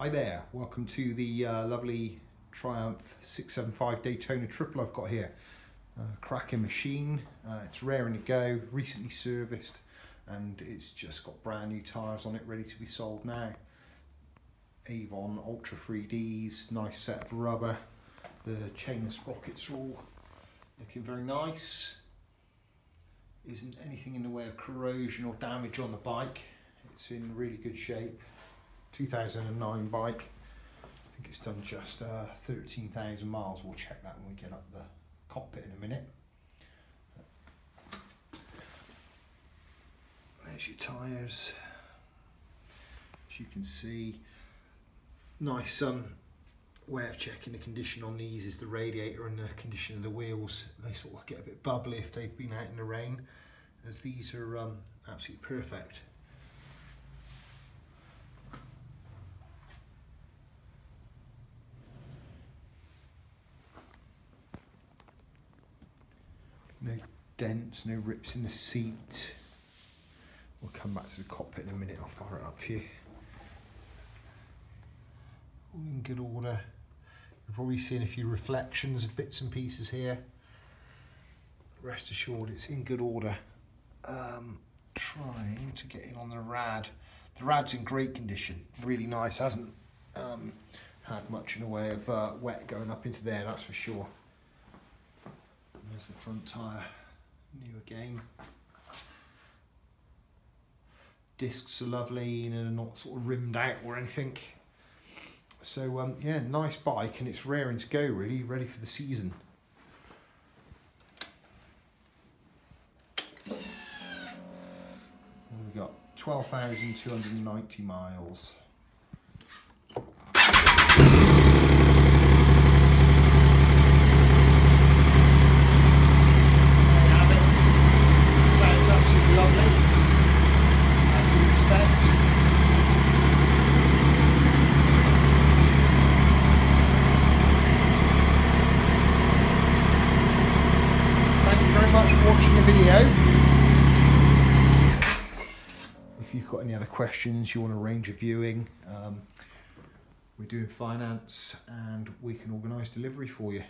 Hi there, welcome to the uh, lovely Triumph 675 Daytona Triple I've got here. Uh, cracking machine, uh, it's raring to go, recently serviced and it's just got brand new tyres on it ready to be sold now. Avon Ultra 3Ds, nice set of rubber, the chain and sprockets are all looking very nice. Isn't anything in the way of corrosion or damage on the bike, it's in really good shape. 2009 bike. I think it's done just uh, 13,000 miles. We'll check that when we get up the cockpit in a minute. There's your tyres. As you can see, nice um, way of checking the condition on these is the radiator and the condition of the wheels. They sort of get a bit bubbly if they've been out in the rain, as these are um, absolutely perfect. No dents, no rips in the seat. We'll come back to the cockpit in a minute, I'll fire it up for you. All in good order. You're probably seeing a few reflections of bits and pieces here. Rest assured it's in good order. Um, trying to get in on the rad. The rad's in great condition, really nice, hasn't um, had much in the way of uh, wet going up into there, that's for sure. There's the front tyre, new again. Discs are lovely, and know, not sort of rimmed out or anything. So um, yeah, nice bike and it's raring to go really, ready for the season. We've got 12,290 miles. Much for watching the video. If you've got any other questions, you want to arrange a viewing, um, we're doing finance and we can organise delivery for you.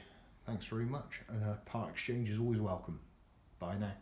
Thanks very much and a part exchange is always welcome. Bye now.